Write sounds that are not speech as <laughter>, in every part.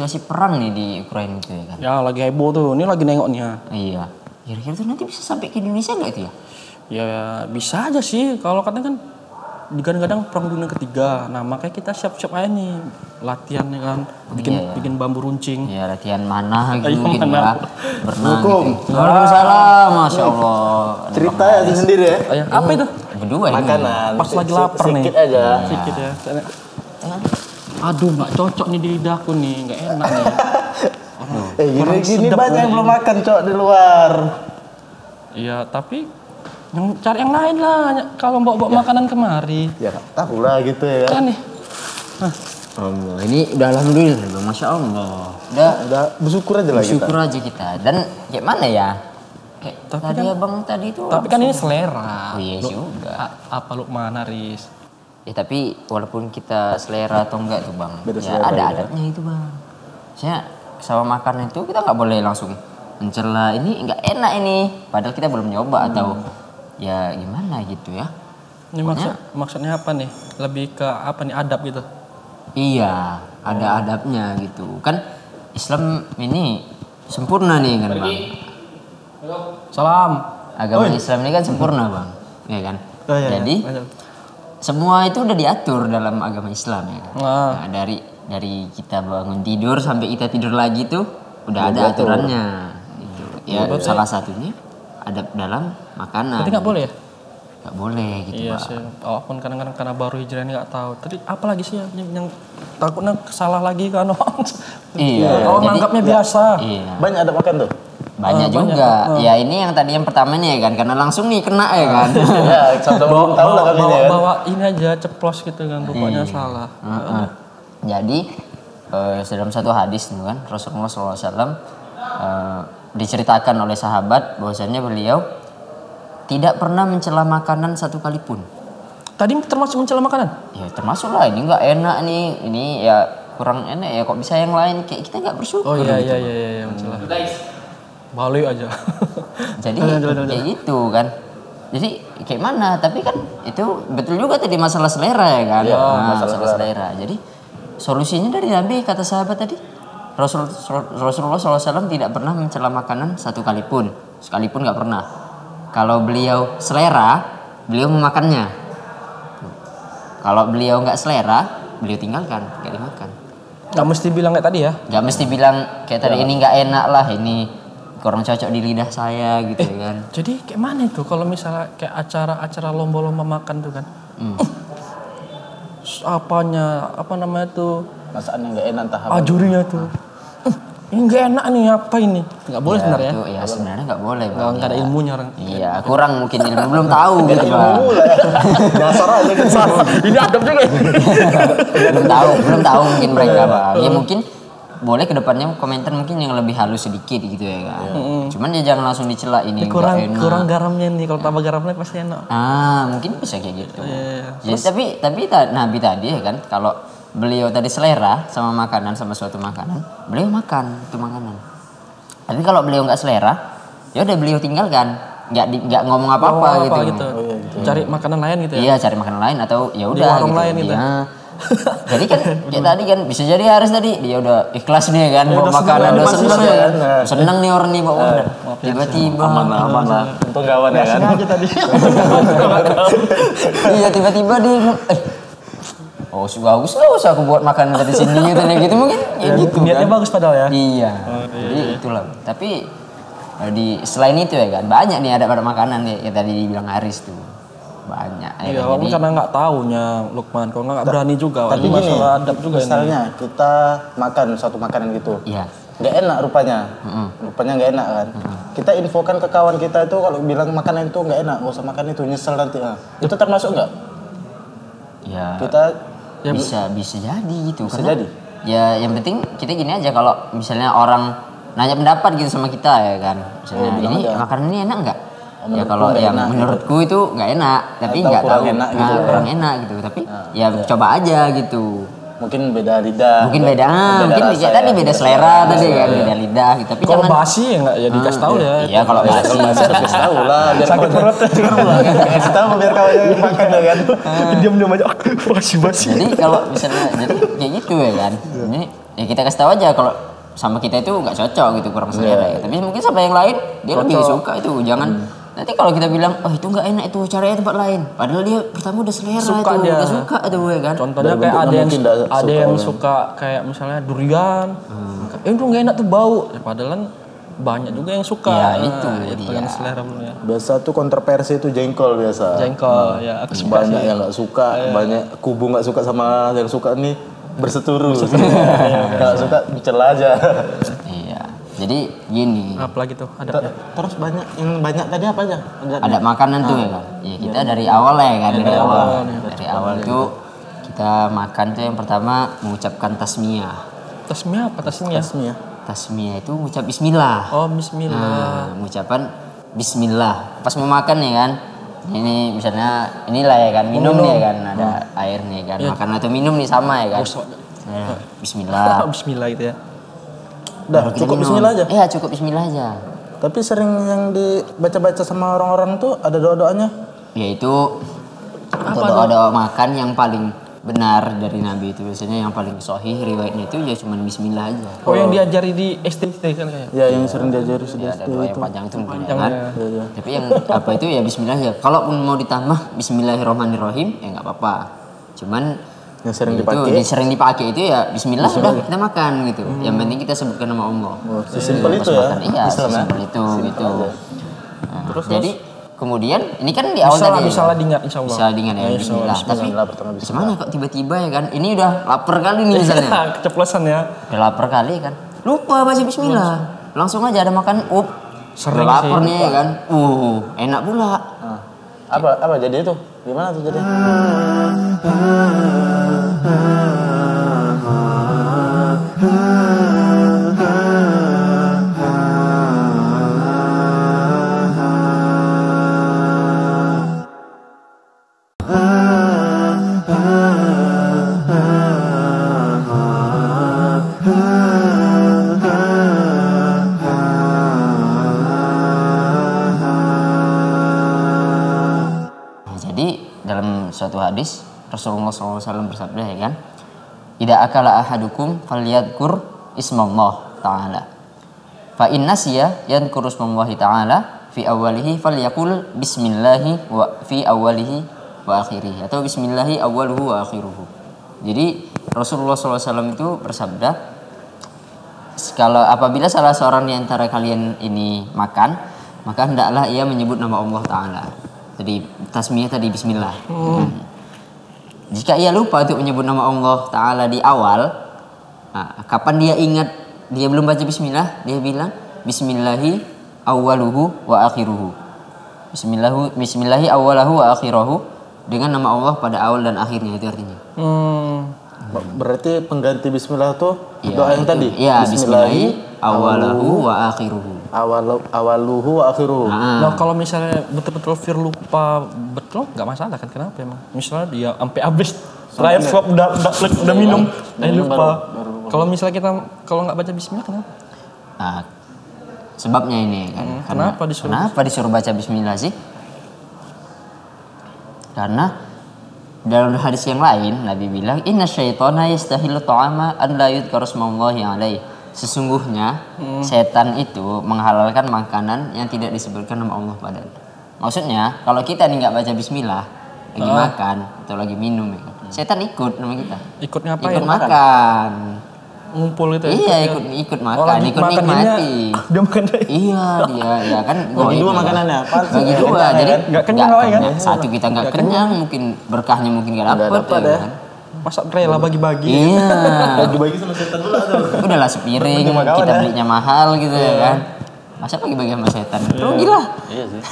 situasi perang nih di Ukraina itu ya kan? Ya lagi heboh tuh. Ini lagi nengoknya. Iya. Kira-kira tuh nanti bisa sampai ke Indonesia nggak itu ya? Ya bisa aja sih. Kalau katanya kan kadang-kadang perang dunia ketiga. Nah makanya kita siap-siap aja nih latihan ya kan. Bikin Iya. bikin bambu runcing. Ya latihan mana <laughs> gitu Ayo, mungkin mana? ya. Berenang Hukum. gitu. Waalaikumsalam, Masya Allah. Cerita ya sendiri ya. Ayah, apa itu? Berdua ini. Makanan. Pas lagi lapar nih. Sedikit aja. Sedikit ya. Aduh nggak cocok nih di lidahku nih. Nggak enak nih. <laughs> Eh gini, gini banyak yang belum makan cok di luar. Iya tapi yang cari yang lain lah. Kalau bawa-bawa makanan kemari. Ya tahu lah gitu ya. Kan nih. Allah, ini udah alhamdulillah, Bang. Masya Allah. Udah Udah bersyukur aja lah kita. bersyukur aja kita. Dan kayak mana ya? Kayak Tapi tadi kan- abang tadi itu. Tapi kan ini selera. Oh iya Lu- juga. A- apa Lukman Haris? Ya tapi walaupun kita selera atau enggak tuh bang, Beda ya ada juga. adabnya itu bang. Saya sama makan itu kita nggak boleh langsung mencela ini nggak enak ini, padahal kita belum nyoba atau ya gimana gitu ya. Ini maksud maksudnya apa nih? Lebih ke apa nih adab gitu? Iya, ada adabnya gitu. Kan Islam ini sempurna nih kan bang. Salam. Agama Islam ini kan sempurna bang, ya kan. Oh, iya, iya. Semua itu udah diatur dalam agama Islam ya kan. Nah, Nah, dari dari kita bangun tidur sampai kita tidur lagi tuh udah ada aturannya. Gitu. Ya salah satunya ada dalam makanan. berarti nggak boleh ya? Nggak boleh gitu Iya Pak. sih. Oh, pun kadang-kadang karena baru hijrah ini nggak tahu. Tadi apa lagi sih yang, yang takutnya salah lagi kan? <laughs> Iya. Oh, jadi- nganggapnya biasa. Iya. Banyak ada makan tuh. Banyak juga. Ya ini yang tadi yang pertama nih ya kan karena langsung nih kena ya kan. <laughs> ya, belum tahu lah bawa, bawa, ini kan. bawa ini aja ceplos gitu kan rupanya salah. Heeh. Jadi eh, dalam satu hadis nih kan Rasulullah SAW eh, diceritakan oleh sahabat bahwasanya beliau tidak pernah mencela makanan satu kali pun. Tadi termasuk mencela makanan? Ya termasuk lah ini nggak enak nih, ini ya kurang enak ya kok bisa yang lain kayak kita nggak bersyukur. Oh iya gitu. iya iya iya, iya mencela. Balik aja. <laughs> Jadi kayak gitu kan. Jadi kayak mana? Tapi kan itu betul juga tadi masalah selera ya kan. Nah, masalah, selera. Jadi solusinya dari Nabi kata sahabat tadi Rasul, Rasulullah SAW tidak pernah mencela makanan satu kali pun, sekalipun nggak pernah. Kalau beliau selera, beliau memakannya. Kalau beliau nggak selera, beliau tinggalkan, nggak dimakan. Gak mesti bilang kayak tadi ya. Nggak mesti bilang kayak tadi ini nggak enak lah, ini kurang cocok di lidah saya gitu ya kan. Jadi kayak mana itu kalau misalnya kayak acara-acara lomba-lomba makan tuh kan? Hmm. S- Apanya, apa namanya tuh? Masakan yang nggak enak entah apa. Ah, jurinya tuh. "Eh, Ini nggak enak nih apa ini? Nggak boleh Ya, sebenarnya. itu ya sebenarnya nggak boleh bang. Nggak nggak ada Ya. ilmunya orang. Iya kurang mungkin ilmu belum tahu gitu bang. <laughs> Dasar aja kan salah. ini adab juga. <laughs> belum tahu belum tahu mungkin mereka bang. Ya mungkin boleh ke depannya komentar mungkin yang lebih halus sedikit gitu ya kan. Cuman ya jangan langsung dicela ini kurang enak. kurang garamnya nih. Kalau tambah garamnya pasti enak. Ah mungkin bisa kayak gitu. Iya. Jadi tapi tapi ta- Nabi tadi ya kan kalau beliau tadi selera sama makanan sama suatu makanan, beliau makan itu makanan. Tapi kalau beliau nggak selera, ya udah beliau tinggalkan, nggak di- nggak ngomong apa-apa Apa gitu. gitu. Cari makanan lain gitu ya. Iya cari makanan lain atau ya Di udah warung gitu. lain gitu. Iya. <laughs> jadi kan kayak tadi kan bisa jadi Haris tadi dia udah ikhlas nih kan Iya, seneng, makanan udah udah seneng ya ya. kan. Seneng nih orang nih bawa order. Tiba-tiba Aman lah, aman lah. Untung kawan ya kan. Tadi. <laughs> iya tiba-tiba dia eh, Oh, bagus lah usah aku buat makanan dari sini gitu ya gitu mungkin ya gitu Niatnya kan. bagus padahal ya. Iya. Jadi itulah. Tapi eh, di selain itu ya kan banyak nih ada pada makanan ya, yang tadi dibilang Haris tuh. Banyak ya Iya, kan. walaupun karena nggak taunya Lukman, kalau nggak berani juga. Tapi Ini gini, masalah adab juga ini. misalnya kita makan suatu makanan gitu. iya. nggak enak rupanya rupanya nggak enak kan kita infokan ke kawan kita itu kalau bilang makanan itu nggak enak nggak usah makan itu nyesel nanti ah. itu termasuk nggak Ya, kita bisa bisa jadi gitu Bisa karena jadi. ya yang penting kita gini aja kalau misalnya orang nanya pendapat gitu sama kita ya kan misalnya bilang ini aja. makanan ini enak nggak Oh, ya kalau yang enak, gitu. menurutku itu nggak enak tapi nggak tahu enak ah, gitu. kurang enak gitu tapi ya coba aja gitu mungkin beda lidah. Mungkin beda, ah, mungkin rasa ya. tadi beda selera tadi kan, beda lidah gitu. Tapi Kalau jangan basi ya nggak ya dikasih tahu ya. Iya, kalau basi. Kalau masih harus kasih tahu lah biar Sakit perut. kasih tahu biar kawannya <laughs> makan ya kan. Diam-diam aja. Basi-basi. jadi kalau misalnya jadi kayak gitu ya kan. Ini ya kita kasih tahu aja kalau sama kita itu nggak cocok gitu kurang selera ya. Tapi mungkin sama yang lain dia lebih suka itu. Jangan nanti kalau kita bilang oh itu nggak enak itu caranya tempat lain. Padahal dia pertama udah selera Suka itu, dia. udah suka tuh ya kan. Contohnya kayak ada yang ada suka yang ya. suka kayak misalnya durian. Eh itu nggak enak tuh bau. Ya, padahal kan banyak juga yang suka. Ya, itu Nah, dia. tergantung selera ya. Biasa tuh kontroversi itu jengkol biasa. Jengkol ya aku suka banyak sih. yang nggak suka, banyak kubu nggak suka sama yang suka nih berseteru. Nggak <laughs> suka celah aja. <laughs> Jadi gini, Apalagi tuh ada Ter- Terus banyak yang banyak tadi apa aja? Ada- ada makanan tuh ya kan. Ya kita dari awal ya kan dari awal. Dari awal tuh kita makan tuh yang pertama mengucapkan tasmiyah. tasmiyah apa tasmiyah? Tasmiyah. Tasmiyah itu mengucap bismillah. Oh bismillah. Nah, mengucapan bismillah. Pas mau makan ya kan. Ini misalnya inilah ya kan minum nih ya kan ada air nih kan. Makan atau minum nih sama ya kan. Nah, bismillah. <laughs> bismillah itu ya. Udah, Baru kita cukup minum. bismillah aja. Iya, cukup bismillah aja. Tapi sering yang dibaca-baca sama orang-orang tuh ada doa-doanya. Yaitu doa-doa makan yang paling benar dari Nabi itu biasanya yang paling sahih riwayatnya itu ya cuma bismillah aja. Oh yang diajari di SD kan kayak. Ya yang sering diajari sudah. Ya, ada doa yang panjang itu mungkin ya Panjang kan. ya. Tapi yang apa itu ya bismillah ya. Kalaupun mau ditambah bismillahirrahmanirrahim ya nggak apa-apa. Cuman Yang sering itu dipakai. di- sering dipakai itu ya bismillah udah kita makan gitu. Yang penting kita sebutkan nama Allah. Oh, sesimpel itu ya. makan. Iya, Islam ya. sesimpel itu gitu. Nah, jadi kemudian ini kan di awal Bisa tadi. bisa lah diingat insya Allah. Bisa diingat ya bismillah. Tapi Bismillah pertama Gimana kok tiba-tiba ya kan? Ini udah lapar kali nih misalnya. <laughs> Keceplosan ya. udah lapar kali kan. Lupa baca bismillah. Langsung aja ada makan up. Sering udah lapar nih ya kan. Uh, enak pula. Nah, apa apa jadi itu? Gimana tuh jadi? Rasulullah SAW bersabda ya kan, "Idza akala ahadukum falyadhkur ismallah ta'ala. Fa in nasiya yadhkuru ismallahi ta'ala fi awwalihi falyaqul bismillahi wa fi awwalihi wa akhirih atau bismillahi awwaluhu wa akhiruhu." Jadi Rasulullah SAW itu bersabda, kalau apabila salah seorang di antara kalian ini makan, maka hendaklah ia menyebut nama Allah Taala. Tadi tasmiyah tadi Bismillah. Hmm. Jika ia lupa untuk menyebut nama Allah Taala di awal, nah, kapan dia ingat dia belum baca Bismillah, dia bilang Bismillahi awaluhu wa akhiruhu. Bismillahu Bismillahi awalahu wa akhiruhu dengan nama Allah pada awal dan akhirnya itu artinya. Hmm. Berarti pengganti bismillah tuh Iya, doa yang itu. tadi. Iya, Bismillahi awalahu wa akhiruhu. Awal awaluhu wa akhiruhu. Nah, Nah kalau misalnya betul-betul Fir lupa betul nggak masalah kan kenapa emang? Misalnya dia sampai habis terakhir swap udah udah, udah minum, eh lupa. Kalau misalnya kita kalau nggak baca Bismillah kenapa? Nah, sebabnya ini kan. Hmm, Karena- kenapa disuruh- Kenapa disuruh baca bismillah sih? Karena dalam hadis yang lain Nabi bilang inna syaitana yastahilu ta'ama an la yudhkar ismallahi alaih. Sesungguhnya Hmm. setan itu menghalalkan makanan yang tidak disebutkan nama Allah padanya. Maksudnya kalau kita nih nggak baca bismillah lagi Ah. makan atau lagi minum ya kan. Setan ikut nama kita. Ikut ngapain? Ikut makan. Ngumpul gitu ya? Iya ikut ikut Oh, makan, ikut makan ini, nikmati. <laughs> Dia makan deh. Iya dia ya kan Bagi dua ya. makanannya. Sih? Bagi dua Enak, jadi kan? Nggak kenyang kan? Satu kita nggak kenyang mungkin berkahnya mungkin nggak dapat ya ya. kan. Masa rela bagi-bagi? Iya. Bagi-bagi sama setan dulu tuh. Udahlah sepiring kita ya. belinya mahal gitu ya kan. Masa bagi-bagi sama setan? Rugi lah. Iya sih.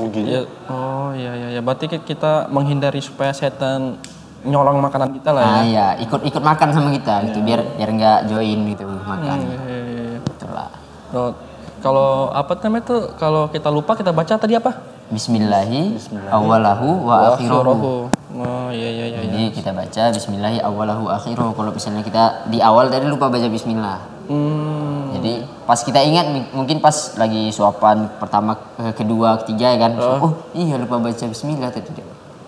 Rugi. Iya. Oh iya iya ya. Berarti kita menghindari supaya setan nyolong makanan kita lah ya. Nah ya ikut ikut makan sama kita gitu biar biar nggak join gitu makan. Iya, iya, iya. Itulah. Oh, kalau apa namanya tuh kalau kita lupa kita baca tadi apa? Bismillahi awalahu wa akhirahu. Oh iya iya iya. Jadi kita baca Bismillahi awalahu akhirahu. Kalau misalnya kita di awal tadi lupa baca Bismillah. Hmm. Jadi pas kita ingat mungkin pas lagi suapan pertama, ke- kedua, ketiga ya kan. Oh iya lupa baca Bismillah tadi.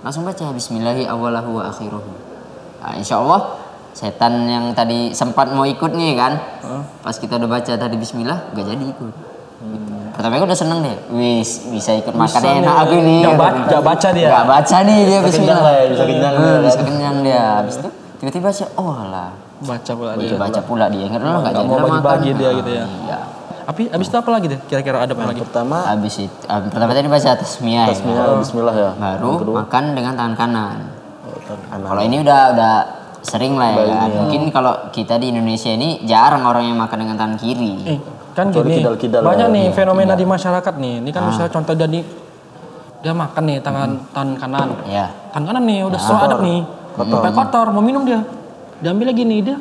Langsung baca Bismillahi awalahu wa. Nah, insya Allah setan yang tadi sempat mau ikut nih kan. Pas kita udah baca tadi Bismillah gak jadi ikut. Pertama kan udah seneng deh. Wis bisa ikut makan enak aku nih. Nggak ba- nggak baca dia. Nggak baca nih dia kenyang Bismillah. lah ya, bisa kenyang Eh, dia kan. bisa kenyang dia. Habis itu tiba-tiba baca oh lah. Baca pula Dia dia. baca pula dia. Ingat dulu nggak Nggak jadi bagi-bagi makan. dia Ah, gitu ya. Iya. Tapi abis itu apa lagi deh? Kira-kira ada apa lagi? Pertama Habis itu, ah, pertama tadi baca tasmiyah ya. Bismillah, Bismillah ya. Baru makan dengan tangan kanan. Oh, tangan kanan. Kalau ini udah udah sering lah ya. kan. Mungkin kalau kita di Indonesia ini jarang orang yang makan dengan tangan kiri. Kan Kecuali gini, kidal-kidal banyak ya. nih fenomena di masyarakat nih. Ini Ah. kan misalnya contoh jadi dia makan nih tangan tangan kanan. Ya. Tangan kanan nih udah adab nih. Sampai kotor, mau minum dia. Diambil lagi nih dia.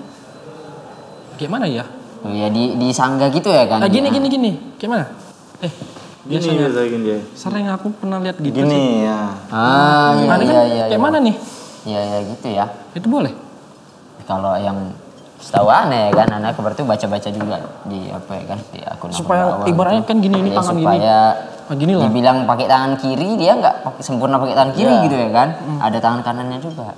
Gimana ya? Oh, ya di di sangga gitu ya kan. Ah, gini gini gini. Gimana? Eh, Gini biasa gini. sering aku pernah lihat gitu sih. Gini ya. Ah, iya Nah, ini iya kan iya. kayak iya. mana nih? Iya iya gitu ya. Itu boleh? Kalau yang setahu aneh ya kan, anak berarti baca-baca juga di apa ya kan di akun Supaya akun ibaratnya gitu. kan gini ini Ya, tangan gini. supaya Nah, gini lah. dibilang pakai tangan kiri dia nggak pakai sempurna pakai tangan kiri Iya. gitu ya kan Hmm. ada tangan kanannya juga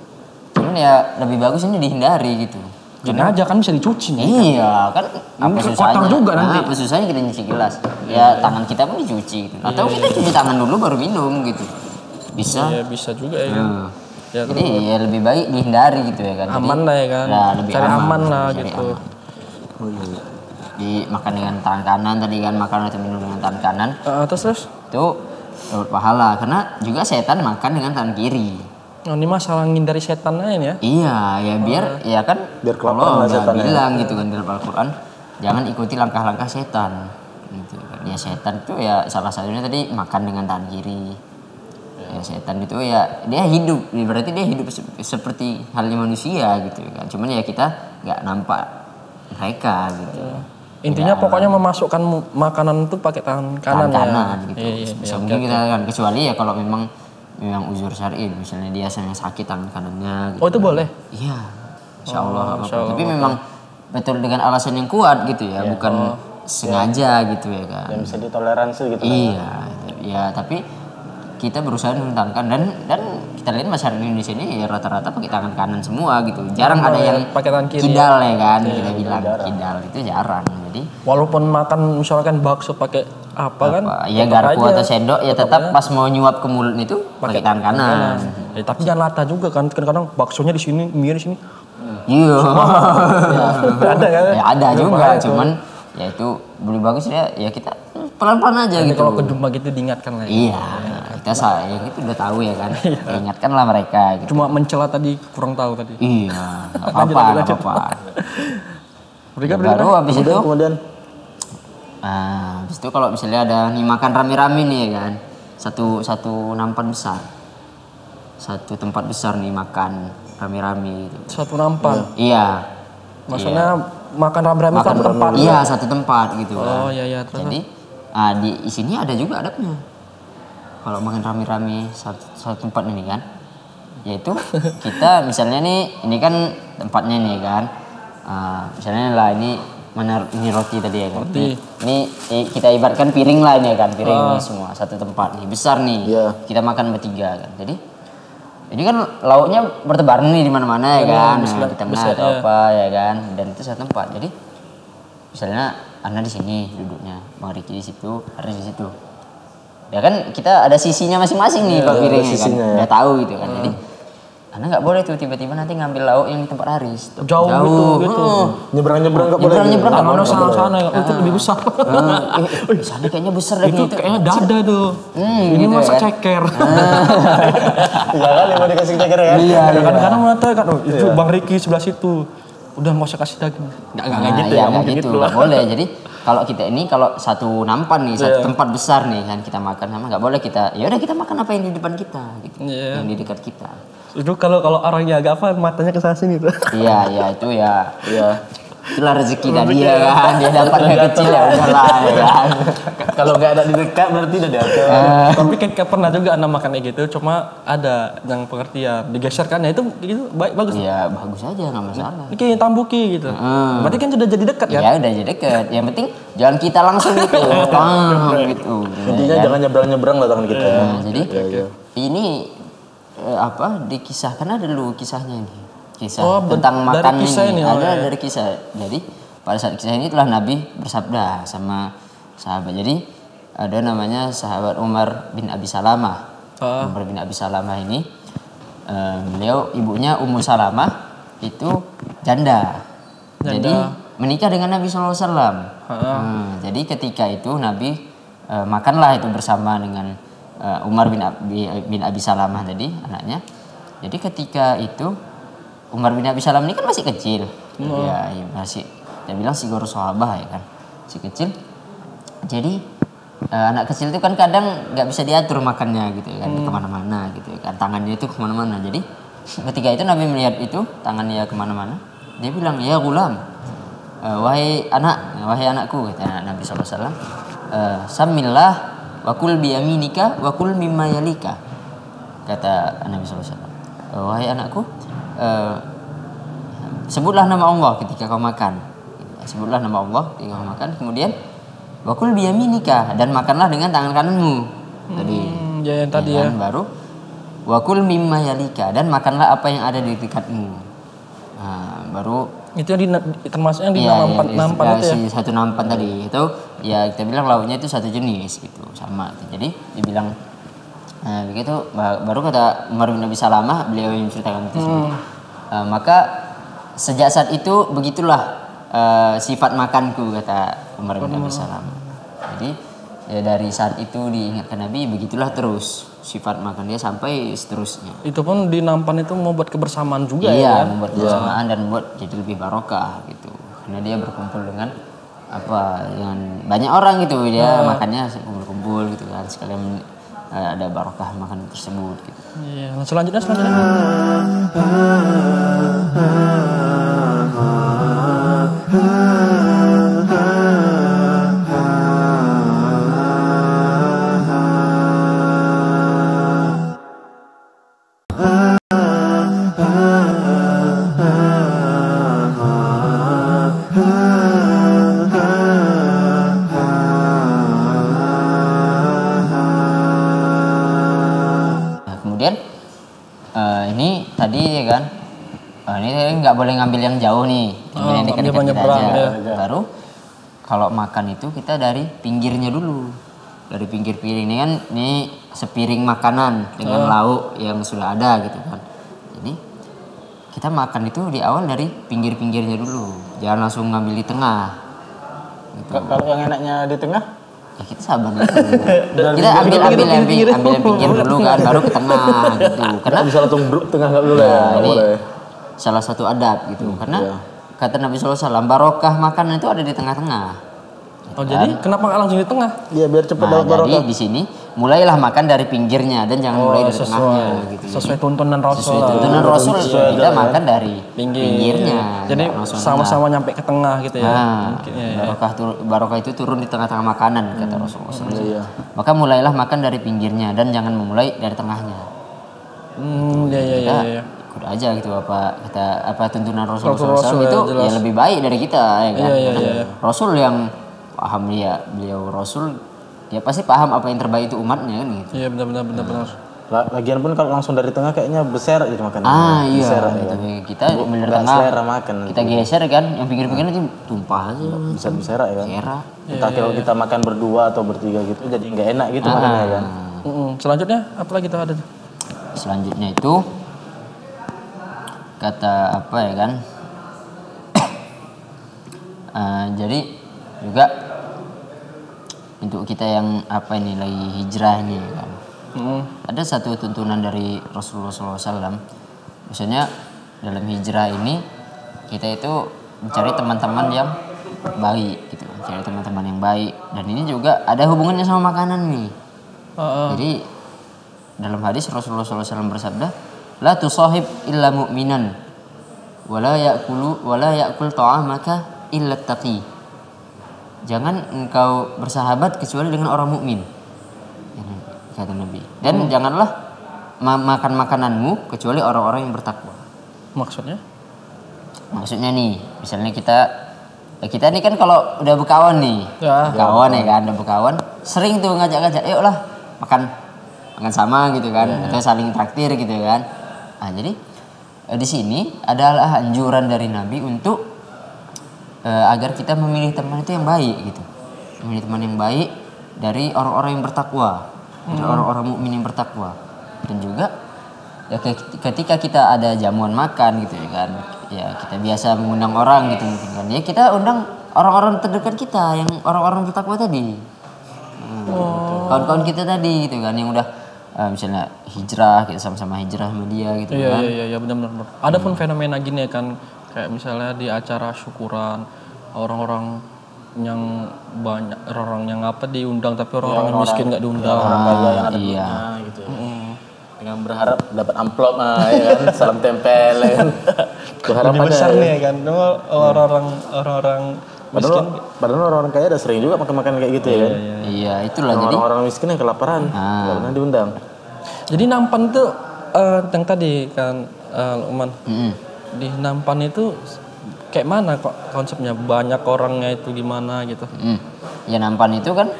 cuman ya lebih bagus ini dihindari gitu Gini aja kan bisa dicuci nih. iya kan apa Ini susahnya kotor juga nanti. Nah, apa susahnya kita nyuci gelas ya tangan kita pun dicuci gitu. atau kita cuci tangan dulu baru minum gitu bisa Iya bisa juga ya. kan? Hmm. Ya, jadi ya lebih baik dihindari gitu ya kan Jadi, aman lah ya kan. ya, lebih Cari aman, lah cari gitu. aman. di makan dengan tangan kanan tadi kan makan atau minum dengan tangan kanan Ah, terus terus. itu dapat pahala karena juga setan makan dengan tangan kiri Oh, ini masalah ngindari setan nih ya. iya ya biar ya kan Biar lah udah setannya. bilang gitu kan dalam Al-Quran jangan ikuti langkah-langkah setan gitu kan ya setan itu ya salah satunya tadi makan dengan tangan kiri ya setan itu ya dia hidup berarti dia hidup se- seperti halnya manusia gitu kan cuman ya kita nggak nampak mereka gitu Intinya pokoknya memasukkan makanan itu pakai tangan kanan, tangan kanan ya. gitu. Iya, iya, Bisa iya, mungkin kita kan kecuali ya kalau memang memang uzur syar'i misalnya dia yang sakit tangan kanannya gitu. Oh itu boleh. Iya. Insya Allah. apa-apa. insya Allah, Tapi memang betul dengan alasan yang kuat gitu ya, bukan sengaja gitu ya kan. Yang bisa ditoleransi gitu. Iya, ya tapi kita berusaha menentangkan dan dan kita lihat masyarakat Indonesia ini ya rata-rata pakai tangan kanan semua gitu. Jarang ada yang pakai tangan kiri. kidal ya kan, kita bilang kidal itu jarang. Jadi Walaupun makan misalkan bakso pakai apa, kan? apa, ya tetap garpu aja. atau sendok ya tetap pas mau nyuap ke mulut itu pakai tangan kanan. Eh, tapi jangan lata juga kan. Kadang-kadang baksonya di sini, mie di sini. Iya. <laughs> <laughs> Ada kan? ya ada Iya, juga, cuman ya itu lebih bagus ya ya kita pelan-pelan aja Tapi gitu. kalau kedumba gitu diingatkan lah ya. Iya, kita saya kita udah tahu ya kan. Ya, ingatkanlah mereka gitu. Cuma mencela tadi kurang tahu tadi. Iya, <laughs> apa-apa, apa-apa. Mereka Baru habis itu, Kemudian, kemudian ah, habis itu kalau misalnya ada nih makan rame-rame nih ya kan, satu satu nampan besar, satu tempat besar nih makan rame-rame gitu. satu nampan. Iya, Maksudnya makan rame-rame satu tempat. Iya satu tempat gitu. Oh kan. iya iya terus. Jadi ah, di sini ada juga adabnya. Kalau makan rame-rame satu, satu tempat ini kan, yaitu kita misalnya nih ini kan tempatnya nih kan, Ah, misalnya lah ini mana ini roti tadi ya kan. Roti. Ini, ini kita ibaratkan piring lah ini ya kan, piring ini semua satu tempat nih besar nih. Iya. Kita makan bertiga kan. Jadi ini kan lauknya bertebaran nih di mana-mana ya kan. Nah, di tengah besar, atau iya. apa ya kan. Dan itu satu tempat. Jadi misalnya Anda di sini duduknya, Bang Riki di situ, Aris di situ. Ya kan kita ada sisinya masing-masing nih Pak piringnya kan. ya. Udah tahu gitu kan. Jadi Anda nggak boleh tuh tiba-tiba nanti ngambil lauk yang di tempat Aris. Jauh gitu, gitu. Heeh. nyebrang-nyebrang nggak boleh. Nyebrang-nyebrang nggak Tangannya boleh. sana-sana ya. Itu lebih besar. Eh, sana kayaknya besar deh itu gitu. kayaknya dada tuh. Hmm, Ini gitu masa ya kan. ceker. Iya kan, yang mau dikasih ceker ya. Iya, Ya, kadang-kadang mengatakan kan, oh, itu Bang Riki sebelah situ. Udah nggak usah kasih daging. Nggak nggak Nah, gitu iya, ya, nggak mungkin gitu, gitu nggak boleh. Jadi kalau kita ini kalau satu nampan nih, satu Iya. tempat besar nih kan kita makan sama nggak boleh kita. Ya udah kita makan apa yang di depan kita, gitu. Iya. Yang di dekat kita. Itu kalau kalau orangnya agak apa matanya ke sana sini tuh. iya, iya itu ya. Iya. Itulah rezeki dari dia kan dia dapat yang kecil ya udahlah ya kan <laughs> Kalau nggak ada di dekat berarti udah diatur. Tapi kan kan pernah juga anak makan kayak gitu, cuma ada yang pengertian digeserkan ya itu gitu baik bagus. ya bagus aja nggak masalah Ini kayak tambuki gitu. Hmm. Berarti kan sudah jadi dekat kan? ya udah jadi deket yang penting jangan kita langsung gitu <laughs> ah, gitu Intinya jangan nyebrang-nyebrang lah tangan kita. Nah, jadi Iya, iya. ini eh, apa dikisahkan ada dulu kisahnya ini kisah Oh, tentang dari makan kisah ini, ini, oh, ada iya. dari kisah jadi pada saat kisah ini telah Nabi bersabda sama sahabat jadi ada namanya sahabat Umar bin Abi Salamah Ah. Umar bin Abi Salamah ini eh, beliau ibunya Ummu Salamah itu janda. jadi menikah dengan Nabi SAW Hmm, jadi ketika itu Nabi eh, makanlah itu bersama dengan eh, Umar bin Abi, bin Abi Salamah tadi anaknya. Jadi ketika itu Umar bin Abi Salamah ini kan masih kecil, ya, ya, masih. Dia bilang si guru sahabah ya kan, si kecil. Jadi eh, anak kecil itu kan kadang nggak bisa diatur makannya gitu kan ke mana-mana gitu kan tangannya itu ke mana-mana. Jadi ketika itu Nabi melihat itu tangannya ke mana-mana, dia bilang ya gulam Eh, wahai anak, wahai anakku kata Nabi SAW, eh, samillah wakul biyaminika wakul mimma yalika kata Nabi SAW. Eh, wahai anakku, eh, sebutlah nama Allah ketika kau makan. Sebutlah nama Allah ketika kau makan. Kemudian wakul biyaminika dan makanlah dengan tangan kananmu. Tadi. Hmm, ya yang tadi ya. kan? Baru wakul mimma yalika dan makanlah apa yang ada di dekatmu. Nah, baru Itu yang di, termasuk yang di Iya, nampan, iya, nampan ya, itu ya. si satu nampan tadi itu ya kita bilang lauknya itu satu jenis gitu sama jadi dibilang nah, begitu ba- baru kata Umar bin Abi Salamah beliau yang menceritakan itu Hmm. Eh, maka sejak saat itu begitulah eh, sifat makanku kata Umar bin Abi Salamah jadi ya dari saat itu diingatkan Nabi begitulah terus sifat makan dia sampai seterusnya. Itu pun di nampan itu mau buat kebersamaan juga ya iya, kan? membuat kebersamaan dan membuat jadi lebih barokah gitu. Karena dia berkumpul dengan apa dengan banyak orang gitu. Dia makannya kumpul-kumpul gitu kan sekalian ada barokah makan tersebut gitu. Iya, selanjutnya selanjutnya. Jauh nih, ambil yang aja. ya. Baru kalau makan itu kita dari pinggirnya dulu, dari pinggir piring ini kan ini sepiring makanan dengan lauk yang sudah ada gitu kan. Jadi kita makan itu di awal dari pinggir-pinggirnya dulu, jangan langsung ngambil di tengah. Gitu. Ka- Kalau yang enaknya di tengah, Ya kita sabar dulu. kita ambil ambil ambil ambil yang pinggir dulu kan, baru ke tengah gitu. Karena bisa langsung bruk tengah nggak boleh. Nah, nggak ini boleh. Salah satu adab gitu. Karena Iya. kata Nabi SAW, barokah makanan itu ada di tengah-tengah. Oh jadi kenapa nggak langsung di tengah? Iya biar cepet Nah, dapat barokah. jadi di sini mulailah makan dari pinggirnya dan jangan mulai dari tengahnya gitu. Sesuai tuntunan Rasul Sesuai tuntunan Rasul kita makan dari Pinggir. pinggirnya. Jadi nggak langsung sama-sama nyampe ke tengah gitu ya. Nah, Mungkin ya. barokah tur- barokah itu turun di tengah-tengah makanan kata Rasulullah SAW. Iya. Maka mulailah makan dari pinggirnya dan jangan memulai dari tengahnya. Hmm, ya ya ya Kita ya. Ikut aja gitu apa kata apa tuntunan Rasulullah Rasul- Rasul SAW ya, itu jelas. ya lebih baik dari kita ya kan. Iya, iya, iya. Rasul yang paham dia beliau Rasul dia pasti paham apa yang terbaik itu umatnya kan gitu. Iya benar benar benar benar. La- Lagian pun kalau langsung dari tengah kayaknya besar gitu makan. Ah iya, Besar, gitu. kita Nggak tengah selera makan. kita geser kan yang pinggir-pinggir nanti tumpah aja. Bisa besar ya kan. Kera. Entah kalau kita makan berdua atau bertiga gitu jadi nggak enak gitu Ah. makannya kan. Mm-mm. Selanjutnya apa lagi tuh ada? tuh? Selanjutnya itu kata apa ya kan? <coughs> Eh, jadi juga untuk kita yang apa ini lagi hijrah ini kan. Mm-mm. Ada satu tuntunan dari Rasulullah SAW. Misalnya dalam hijrah ini kita itu mencari teman-teman yang baik gitu, mencari teman-teman yang baik. Dan ini juga ada hubungannya sama makanan nih. Heeh. Jadi dalam hadis Rasulullah SAW bersabda, la tusahib illa mu'minan wala ya'kulu wala ya'kul ta'amaka illa taqi. Jangan engkau bersahabat kecuali dengan orang mukmin. Ya, Kata Nabi. Dan janganlah ma- makan makananmu kecuali orang-orang yang bertakwa. Maksudnya? Maksudnya nih, misalnya kita ya kita nih kan kalau udah berkawan nih, Ya. kawan ya kan, udah berkawan, sering tuh ngajak-ngajak, yuk lah makan makan sama gitu kan, atau saling traktir gitu kan. Nah jadi eh, di sini adalah anjuran dari Nabi untuk eh, agar kita memilih teman itu yang baik gitu, memilih teman yang baik dari orang-orang yang bertakwa, dari orang-orang mukmin yang bertakwa, dan juga ya ke- ketika kita ada jamuan makan gitu ya kan ya kita biasa mengundang orang gitu mungkin kan. Ya kita undang orang-orang terdekat kita yang orang-orang bertakwa tadi. Hmm, gitu. kawan-kawan kita tadi gitu kan yang udah eh, misalnya hijrah kita sama-sama hijrah sama dia gitu Iya kan iya iya ya, benar benar. Ada pun fenomena gini ya kan kayak misalnya di acara syukuran orang-orang yang banyak orang yang apa diundang tapi orang-orang yang miskin nggak diundang. Ah, iya Nah, gitu. Dengan berharap dapat amplop ah, ya kan, <laughs> salam tempel ya kan. Berharap Ini ada. besar nih ya kan. Cuma orang-orang orang-orang miskin. Padahal, padahal orang-orang kaya ada sering juga makan-makan kayak gitu ya kan. iya itulah jadi Orang-orang miskin yang kelaparan, Ah. pernah diundang. Jadi nampan tuh eh, yang tadi kan eh, Lukman mm-mm. di nampan itu kayak mana kok konsepnya banyak orangnya itu gimana gitu. Mm. ya nampan itu kan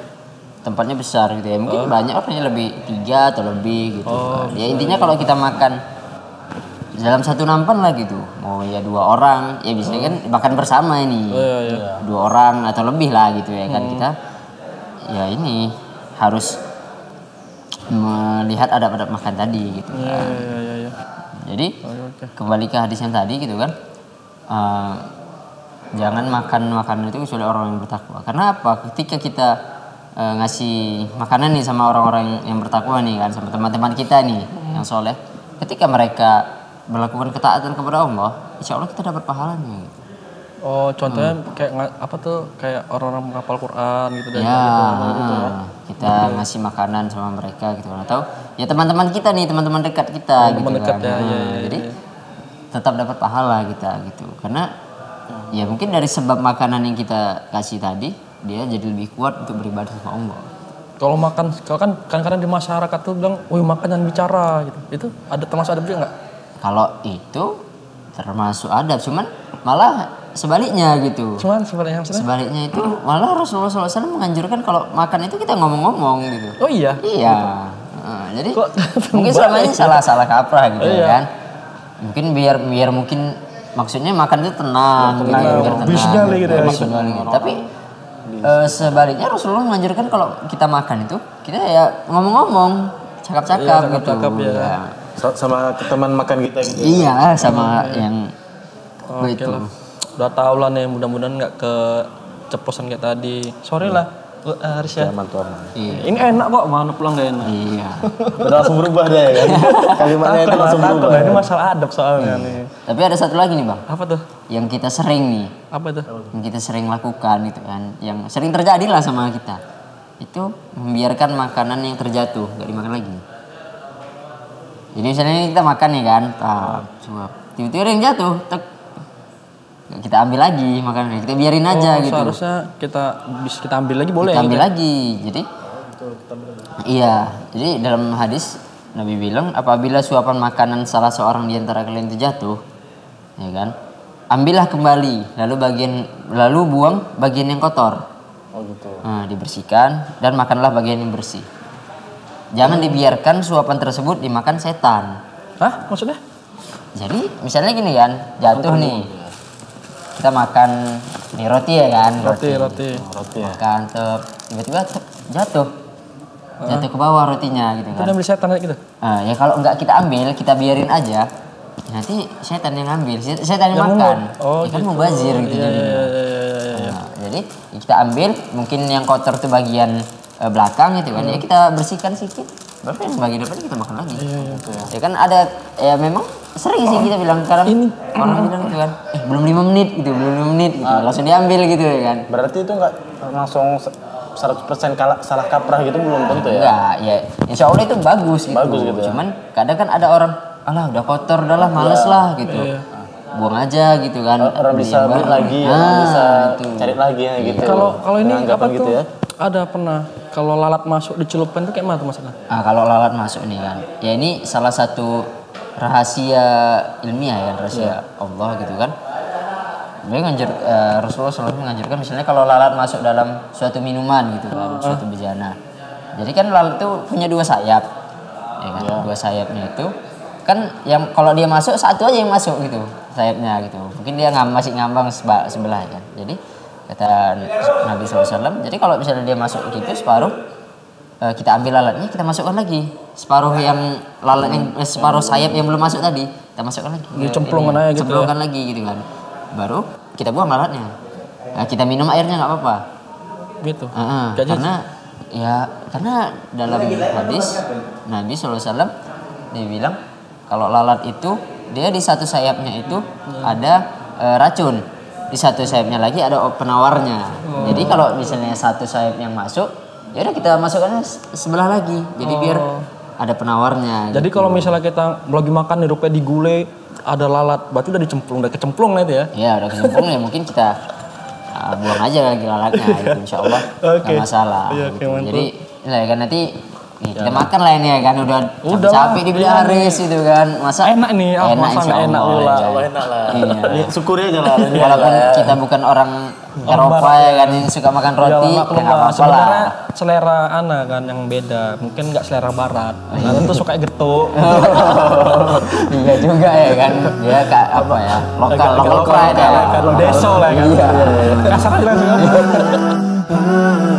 tempatnya besar gitu ya mungkin banyak orangnya lebih tiga atau lebih gitu kan. ya intinya kalau kita makan dalam satu nampan lah gitu mau ya dua orang ya bisa kan makan bersama ini Iya iya. dua orang atau lebih lah gitu ya kan kita ya ini harus melihat adab-adab makan tadi gitu Iya kan. iya iya. iya. Jadi kembali ke hadis yang tadi gitu kan, eh, jangan makan makanan itu kecuali orang yang bertakwa. Karena apa? Ketika kita eh, ngasih makanan nih sama orang-orang yang bertakwa nih kan, sama teman-teman kita nih yang soleh, ketika mereka melakukan ketaatan kepada Allah, insya Allah kita dapat pahalanya. Gitu. Oh contohnya kayak nga- apa tuh kayak orang-orang menghafal Quran gitu dan Ya, gitu. ah, kita ngasih makanan sama mereka gitu kan. Atau ya teman-teman kita nih, teman-teman dekat kita gitu dekat kan. ya, iya, Ah, Jadi tetap dapat pahala kita gitu. Karena ya mungkin dari sebab makanan yang kita kasih tadi, dia jadi lebih kuat untuk beribadah sama Allah. Kalau makan, kalau kan kadang-kadang di masyarakat tuh bilang, wih makan jangan bicara gitu. Itu ada termasuk adab juga nggak? Kalau itu termasuk adab, cuman malah sebaliknya gitu. Cuman maksudnya, Sebaliknya itu malah Rasulullah SAW menganjurkan kalau makan itu kita ngomong-ngomong gitu. oh iya, Iya. Heeh, jadi Kok <laughs> mungkin selama ini salah-salah kaprah gitu Iya. kan. Mungkin biar biar mungkin maksudnya makan itu tenang, gitu, biar tenang. Gitu ya. Bismillah gitu. Tapi eh, sebaliknya Rasulullah menganjurkan kalau kita makan itu kita ya ngomong-ngomong, cakap-cakap Iya, gitu. cakap-cakap ya. Ya. Sa- Sama teman makan kita gitu. Iya, sama yang Oke itu. lah. Udah tau lah nih, mudah-mudahan nggak ke ceplosan kayak tadi. Sorry lah, uh, Haris ya. Aman tuh aman. Iya. Ini enak kok, mana pulang gak enak. Iya. Udah langsung berubah deh ya kan. <laughs> Kalimatnya itu langsung Takut berubah. lah, ini masalah adab soalnya nih. Tapi ada satu lagi nih, Bang. Apa tuh? Yang kita sering nih Apa tuh? yang kita sering lakukan gitu kan yang sering terjadi lah sama kita itu membiarkan makanan yang terjatuh nggak dimakan lagi jadi misalnya ini kita makan ya kan tap suap tiba-tiba yang jatuh tek kita ambil lagi makanannya kita biarin aja Oh, gitu Seharusnya kita bisa kita ambil lagi boleh kita ya? ambil gitu? lagi jadi iya jadi dalam hadis Nabi bilang apabila suapan makanan salah seorang di antara kalian itu jatuh ya kan ambillah kembali lalu bagian lalu buang bagian yang kotor Oh gitu. Nah, dibersihkan dan makanlah bagian yang bersih jangan dibiarkan suapan tersebut dimakan setan Hah? Maksudnya? jadi misalnya gini kan jatuh nih kita makan nih roti ya kan Roti, roti. Roti ya. makan tep, tiba-tiba tep, jatuh jatuh ke bawah rotinya gitu Itu kan udah beli setan gitu? Nah, ya kalau nggak kita ambil kita biarin aja ya nanti setan yang ambil set- setan yang makan Oh, ya kan mau bazir gitu Iya, jadinya. iya, iya, iya, iya. Nah, jadi ya kita ambil mungkin yang kotor tuh bagian eh, belakang gitu kan ya kita bersihkan sedikit baru yang bagian depan kita makan lagi ya kan ada ya memang sering sih kita bilang sekarang orang bilang gitu kan eh belum lima menit gitu belum lima menit gitu langsung diambil gitu ya kan Berarti itu nggak langsung se- 100% kalah, salah kaprah gitu belum tentu ya. Enggak, ya insya Allah itu bagus gitu. Bagus gitu ya. Cuman kadang kan ada orang, alah udah kotor, udah lah, males lah gitu. buang aja gitu kan. Orang bisa beli lagi, Ah, orang bisa itu. cari lagi ya gitu. Kalau kalau ini Anggapan apa gitu tuh? ya. Ada pernah kalau lalat masuk dicelupkan tuh kayak mana tuh masalah? Ah, kalau lalat masuk nih kan, ya ini salah satu rahasia ilmiah ya, rahasia Iya. Allah gitu kan. Dia nganjur, eh, Rasulullah SAW menganjurkan misalnya kalau lalat masuk dalam suatu minuman gitu kan, Ah. suatu bejana. Jadi kan lalat itu punya dua sayap, ya kan, Iya. dua sayapnya itu kan yang kalau dia masuk satu aja yang masuk gitu sayapnya gitu. Mungkin dia ngam, masih ngambang sebelah ya kan. Jadi kata Nabi SAW, jadi kalau misalnya dia masuk gitu separuh eh, kita ambil lalatnya kita masukkan lagi. Separuh yang lalat yang eh, separuh sayap yang belum masuk tadi kita masukkan lagi. Dicemplungkan aja gitu cemplungkan lagi gitu kan. Baru kita buang lalatnya nah, kita minum airnya nggak apa-apa. Gitu. Heeh, Jadi- karena ya karena dalam hadis Nabi SAW dia bilang kalau lalat itu dia di satu sayapnya itu ada eh, racun di satu sayapnya lagi ada penawarnya. Jadi kalau misalnya satu sayap yang masuk ya udah kita masukkan se- sebelah lagi. Jadi biar ada penawarnya Jadi kalau misalnya kita lagi makan nih rupanya digulai ada lalat, berarti udah dicemplung, udah kecemplung lah itu ya. ya udah kecemplung ya mungkin kita uh, buang aja lagi lalatnya gitu insya Allah. <laughs> Nggak Oke. masalah Iya, gitu. jadi ya kan nanti nih, kita makan lah ini ya kan udah Udah lah. capek dibeli Haris itu kan masa Enak nih, ah, masa nggak enak pula. ya. Oh, enak lah. Iya. Syukuri aja lah. walaupun kita bukan orang Eropa ya kan yang suka makan roti Ya, ya maklum lah. Sebenarnya lah selera ana kan yang beda, mungkin nggak selera barat. Nah, tentu suka getuk. <laughs> iya juga ya kan dia kayak apa ya lokal lokal pride ya Kalau deso lah kan. Iya. Kasar aja. <laughs>